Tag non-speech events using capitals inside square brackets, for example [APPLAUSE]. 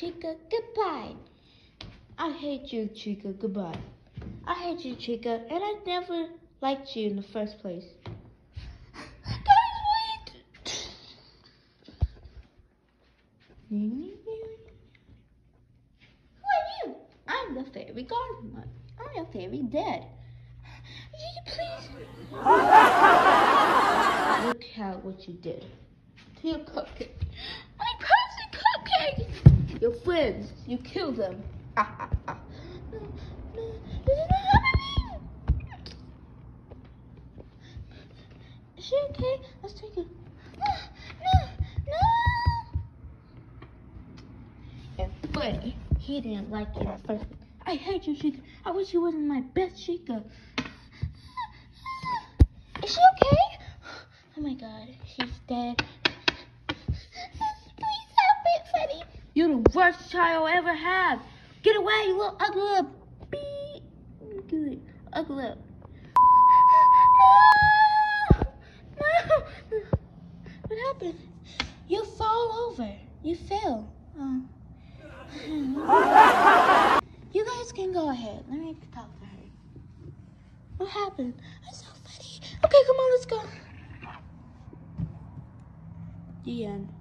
Chica. Goodbye. I hate you, Chica. Goodbye. I hate you, Chica, and I never liked you in the first place. Who are you? I'm the fairy gardener. I'm your fairy dad. Please. Look how what you did to your cupcake. My perfect cupcake! Your friends, you killed them. Ah, [LAUGHS] ah, is not happening! Is she okay? Let's take it. No, no, no! And he didn't like you at first. I hate you, Chica. I wish you wasn't my best Chica. Is she okay? Oh my god, she's dead. Please help me, Freddy. You're the worst child I'll ever have. Get away, you little ugly little beep. Good. Ugly little. No! No! What happened? You fall over. You fell. Oh. Go ahead. Let me talk to her. What happened? I'm so funny. Okay, come on, let's go. The end.